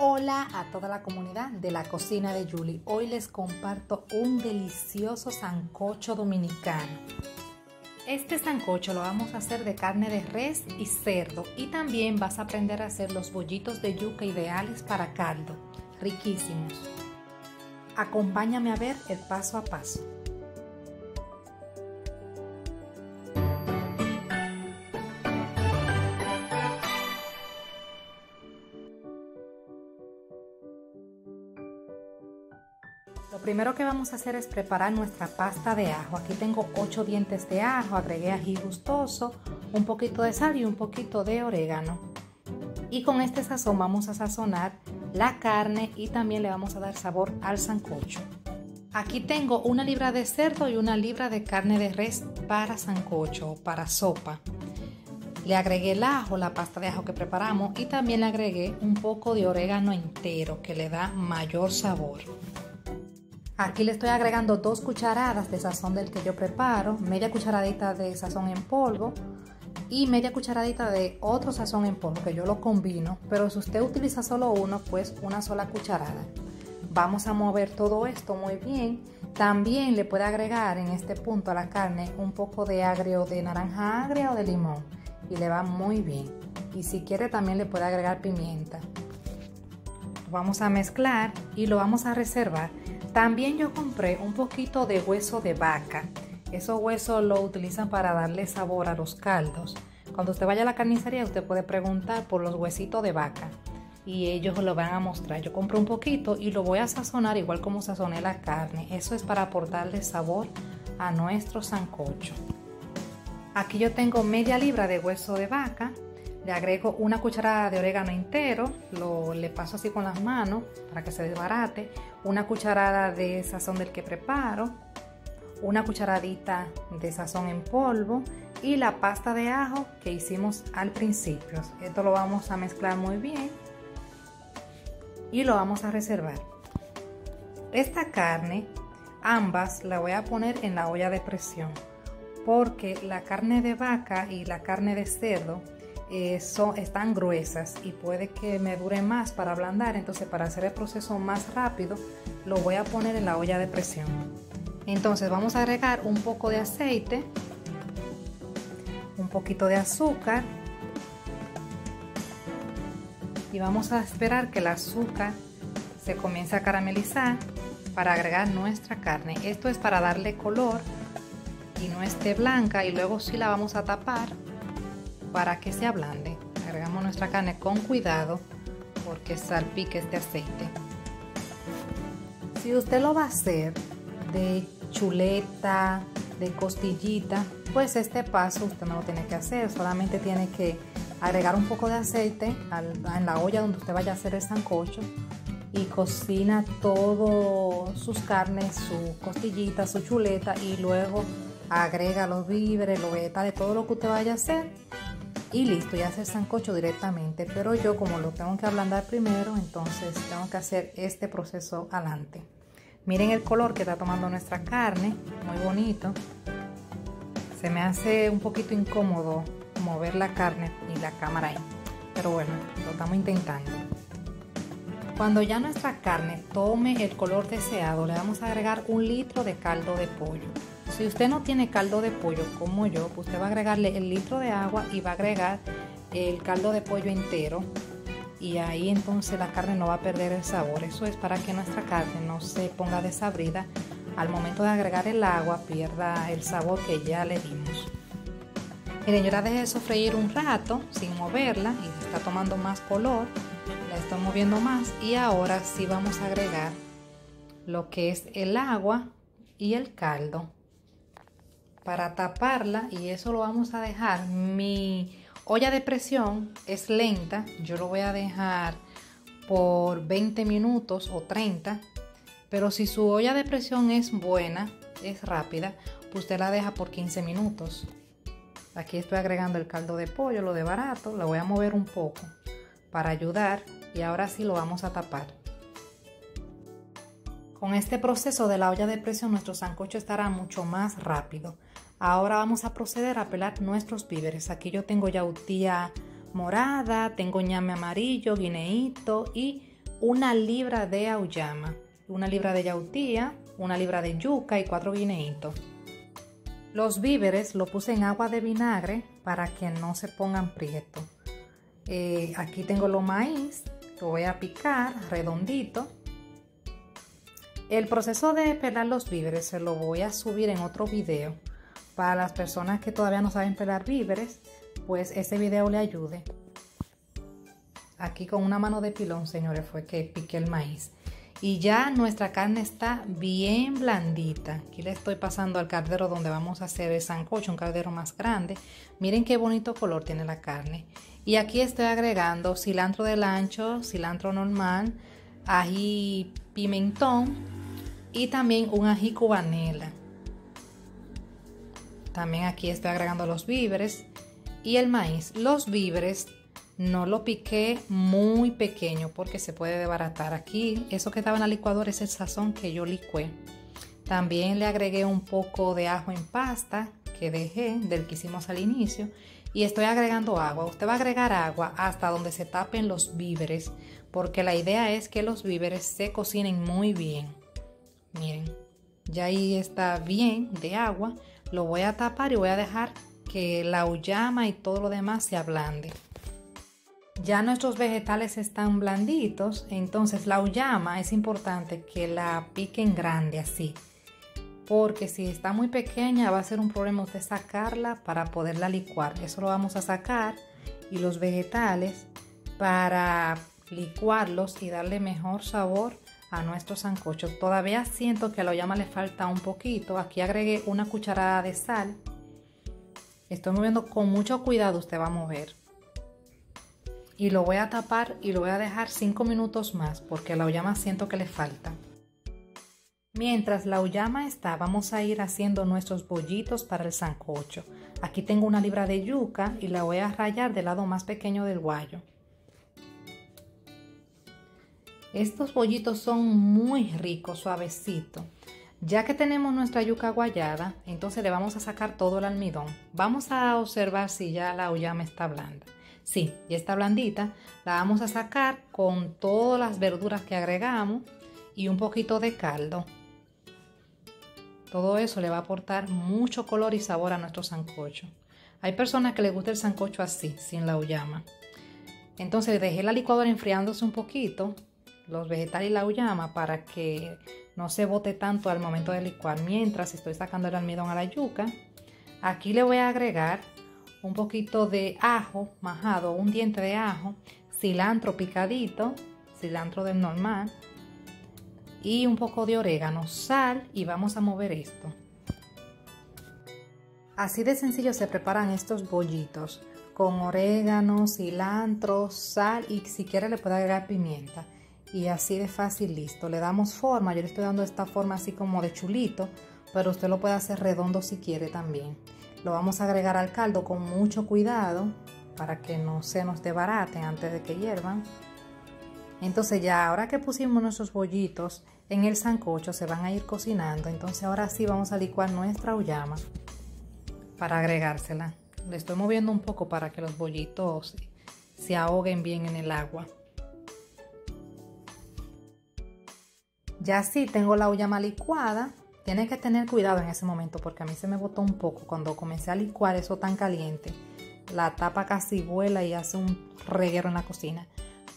Hola a toda la comunidad de la cocina de Julie. Hoy les comparto un delicioso sancocho dominicano. Este sancocho lo vamos a hacer de carne de res y cerdo y también vas a aprender a hacer los bollitos de yuca ideales para caldo, riquísimos. Acompáñame a ver el paso a paso. Primero que vamos a hacer es preparar nuestra pasta de ajo. Aquí tengo 8 dientes de ajo, agregué ají gustoso, un poquito de sal y un poquito de orégano. Y con este sazón vamos a sazonar la carne y también le vamos a dar sabor al sancocho. Aquí tengo una libra de cerdo y una libra de carne de res para sancocho o para sopa. Le agregué el ajo, la pasta de ajo que preparamos y también le agregué un poco de orégano entero que le da mayor sabor. Aquí le estoy agregando dos cucharadas de sazón del que yo preparo, media cucharadita de sazón en polvo y media cucharadita de otro sazón en polvo que yo lo combino, pero si usted utiliza solo uno, pues una sola cucharada. Vamos a mover todo esto muy bien. También le puede agregar en este punto a la carne un poco de agrio de naranja agria o de limón y le va muy bien. Y si quiere también le puede agregar pimienta. vamos a mezclar y lo vamos a reservar también yo compré un poquito de hueso de vaca. Esos huesos lo utilizan para darle sabor a los caldos. Cuando usted vaya a la carnicería usted puede preguntar por los huesitos de vaca y ellos lo van a mostrar. Yo compré un poquito y lo voy a sazonar igual como sazoné la carne. Eso es para aportarle sabor a nuestro sancocho. Aquí yo tengo media libra de hueso de vaca le agrego una cucharada de orégano entero, lo, le paso así con las manos para que se desbarate, una cucharada de sazón del que preparo, una cucharadita de sazón en polvo y la pasta de ajo que hicimos al principio. Esto lo vamos a mezclar muy bien y lo vamos a reservar. Esta carne, ambas la voy a poner en la olla de presión porque la carne de vaca y la carne de cerdo eh, son, están gruesas y puede que me dure más para ablandar. Entonces para hacer el proceso más rápido lo voy a poner en la olla de presión. Entonces vamos a agregar un poco de aceite, un poquito de azúcar y vamos a esperar que el azúcar se comience a caramelizar para agregar nuestra carne. Esto es para darle color y no esté blanca y luego sí la vamos a tapar para que se ablande. Agregamos nuestra carne con cuidado porque salpique este aceite. Si usted lo va a hacer de chuleta, de costillita, pues este paso usted no lo tiene que hacer, solamente tiene que agregar un poco de aceite en la olla donde usted vaya a hacer el sancocho y cocina todas sus carnes, su costillita, su chuleta y luego agrega los víveres, los vegetales, todo lo que usted vaya a hacer y listo, ya hace el sancocho directamente. Pero yo como lo tengo que ablandar primero, entonces tengo que hacer este proceso adelante. Miren el color que está tomando nuestra carne, muy bonito. Se me hace un poquito incómodo mover la carne y la cámara ahí. Pero bueno, lo estamos intentando. Cuando ya nuestra carne tome el color deseado, le vamos a agregar un litro de caldo de pollo. Si usted no tiene caldo de pollo como yo, pues usted va a agregarle el litro de agua y va a agregar el caldo de pollo entero y ahí entonces la carne no va a perder el sabor. Eso es para que nuestra carne no se ponga desabrida. Al momento de agregar el agua pierda el sabor que ya le dimos. Miren, yo la dejé sofreír un rato sin moverla y está tomando más color. La estoy moviendo más y ahora sí vamos a agregar lo que es el agua y el caldo para taparla y eso lo vamos a dejar. Mi olla de presión es lenta, yo lo voy a dejar por 20 minutos o 30, pero si su olla de presión es buena, es rápida, pues usted la deja por 15 minutos. Aquí estoy agregando el caldo de pollo, lo de barato, lo voy a mover un poco para ayudar y ahora sí lo vamos a tapar. Con este proceso de la olla de presión nuestro sancocho estará mucho más rápido. Ahora vamos a proceder a pelar nuestros víveres. Aquí yo tengo yautía morada, tengo ñame amarillo, guineíto y una libra de auyama, una libra de yautía, una libra de yuca y cuatro guineitos. Los víveres lo puse en agua de vinagre para que no se pongan prietos. Eh, aquí tengo los maíz, lo voy a picar redondito. El proceso de pelar los víveres se lo voy a subir en otro video. Para las personas que todavía no saben pelar víveres, pues ese video le ayude. Aquí con una mano de pilón, señores, fue que piqué el maíz. Y ya nuestra carne está bien blandita. Aquí le estoy pasando al caldero donde vamos a hacer el sancocho, un caldero más grande. Miren qué bonito color tiene la carne. Y aquí estoy agregando cilantro del ancho, cilantro normal, ají pimentón y también un ají cubanela. También aquí estoy agregando los víveres y el maíz. Los víveres no lo piqué muy pequeño porque se puede desbaratar. Aquí, eso que estaba en la licuadora es el sazón que yo licué. También le agregué un poco de ajo en pasta que dejé del que hicimos al inicio. Y estoy agregando agua. Usted va a agregar agua hasta donde se tapen los víveres porque la idea es que los víveres se cocinen muy bien. Miren, ya ahí está bien de agua. Lo voy a tapar y voy a dejar que la uyama y todo lo demás se ablande. Ya nuestros vegetales están blanditos, entonces la uyama es importante que la piquen grande así, porque si está muy pequeña va a ser un problema usted sacarla para poderla licuar. Eso lo vamos a sacar y los vegetales para licuarlos y darle mejor sabor a nuestro sancocho. Todavía siento que a la uyama le falta un poquito. Aquí agregué una cucharada de sal. Estoy moviendo con mucho cuidado, usted va a mover y lo voy a tapar y lo voy a dejar 5 minutos más porque la uyama siento que le falta. Mientras la uyama está, vamos a ir haciendo nuestros bollitos para el sancocho. Aquí tengo una libra de yuca y la voy a rayar del lado más pequeño del guayo. Estos bollitos son muy ricos, suavecitos. Ya que tenemos nuestra yuca guayada, entonces le vamos a sacar todo el almidón. Vamos a observar si ya la uyama está blanda. Sí, ya está blandita. La vamos a sacar con todas las verduras que agregamos y un poquito de caldo. Todo eso le va a aportar mucho color y sabor a nuestro sancocho. Hay personas que les gusta el sancocho así, sin la uyama. Entonces dejé la licuadora enfriándose un poquito, los vegetales y la uyama, para que no se bote tanto al momento de licuar. Mientras estoy sacando el almidón a la yuca, aquí le voy a agregar un poquito de ajo majado, un diente de ajo, cilantro picadito, cilantro del normal y un poco de orégano, sal y vamos a mover esto. Así de sencillo se preparan estos bollitos con orégano, cilantro, sal y si quiere le puede agregar pimienta. Y así de fácil listo. Le damos forma, yo le estoy dando esta forma así como de chulito, pero usted lo puede hacer redondo si quiere también. Lo vamos a agregar al caldo con mucho cuidado para que no se nos debaraten antes de que hiervan. Entonces ya ahora que pusimos nuestros bollitos en el sancocho se van a ir cocinando. Entonces ahora sí vamos a licuar nuestra uyama para agregársela. Le estoy moviendo un poco para que los bollitos se ahoguen bien en el agua. Ya sí tengo la uyama licuada Tienes que tener cuidado en ese momento porque a mí se me botó un poco cuando comencé a licuar eso tan caliente. La tapa casi vuela y hace un reguero en la cocina.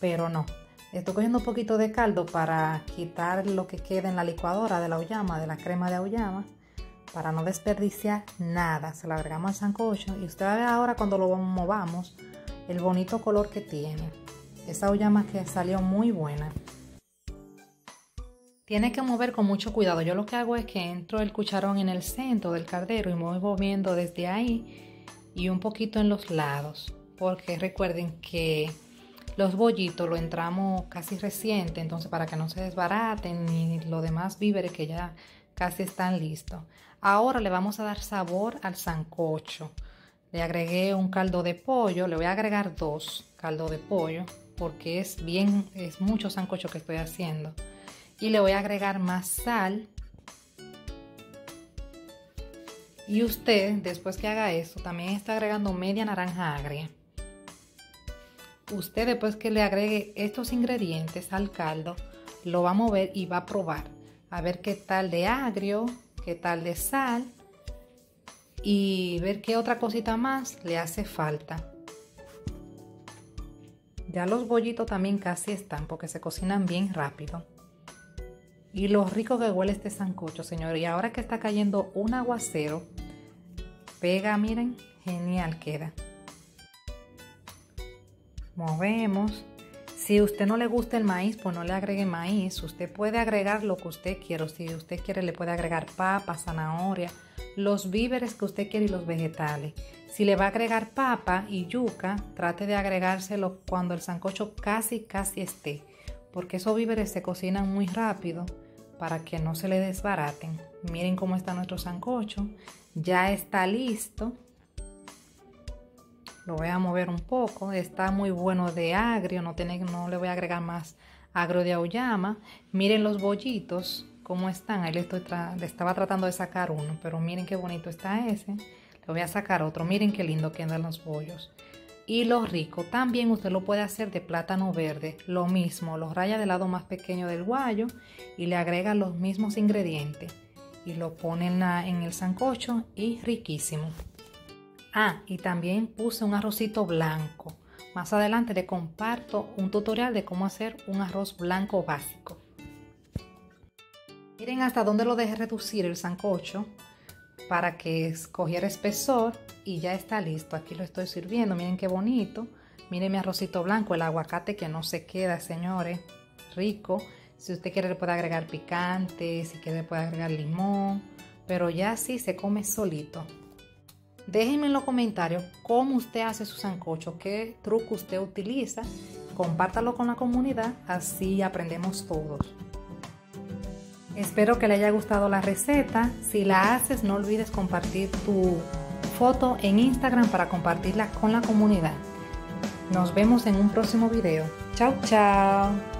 Pero no. Estoy cogiendo un poquito de caldo para quitar lo que queda en la licuadora de la auyama, de la crema de auyama, para no desperdiciar nada. Se la agregamos al sancocho y usted a ver ahora cuando lo movamos el bonito color que tiene. Esa auyama que salió muy buena. Tiene que mover con mucho cuidado. Yo lo que hago es que entro el cucharón en el centro del caldero y me voy moviendo desde ahí y un poquito en los lados. Porque recuerden que los bollitos lo entramos casi reciente, entonces para que no se desbaraten ni los demás víveres que ya casi están listos. Ahora le vamos a dar sabor al sancocho. Le agregué un caldo de pollo, le voy a agregar dos caldo de pollo porque es bien, es mucho sancocho que estoy haciendo y le voy a agregar más sal. Y usted, después que haga esto, también está agregando media naranja agria. Usted después que le agregue estos ingredientes al caldo, lo va a mover y va a probar. A ver qué tal de agrio, qué tal de sal y ver qué otra cosita más le hace falta. Ya los bollitos también casi están porque se cocinan bien rápido. Y lo rico que huele este sancocho, señor. Y ahora que está cayendo un aguacero, pega, miren, genial queda. Movemos. Si usted no le gusta el maíz, pues no le agregue maíz. Usted puede agregar lo que usted quiera. Si usted quiere, le puede agregar papa, zanahoria, los víveres que usted quiere y los vegetales. Si le va a agregar papa y yuca, trate de agregárselo cuando el sancocho casi, casi esté, porque esos víveres se cocinan muy rápido para que no se le desbaraten. Miren cómo está nuestro sancocho. Ya está listo. Lo voy a mover un poco. Está muy bueno de agrio. No, tiene, no le voy a agregar más agrio de auyama. Miren los bollitos cómo están. Ahí le, estoy le estaba tratando de sacar uno, pero miren qué bonito está ese. Le voy a sacar otro. Miren qué lindo quedan los bollos. Y lo rico, también usted lo puede hacer de plátano verde. Lo mismo, lo raya del lado más pequeño del guayo y le agrega los mismos ingredientes. Y lo pone en, en el sancocho y riquísimo. Ah, y también puse un arrocito blanco. Más adelante le comparto un tutorial de cómo hacer un arroz blanco básico. Miren hasta dónde lo dejé reducir el sancocho para que escogiera espesor y ya está listo. Aquí lo estoy sirviendo. Miren qué bonito. Miren mi arrocito blanco, el aguacate que no se queda, señores. Rico. Si usted quiere le puede agregar picante, si quiere le puede agregar limón, pero ya así se come solito. Déjenme en los comentarios cómo usted hace su sancocho, qué truco usted utiliza. Compártalo con la comunidad, así aprendemos todos. Espero que le haya gustado la receta. Si la haces, no olvides compartir tu foto en Instagram para compartirla con la comunidad. Nos vemos en un próximo video. Chao, chao.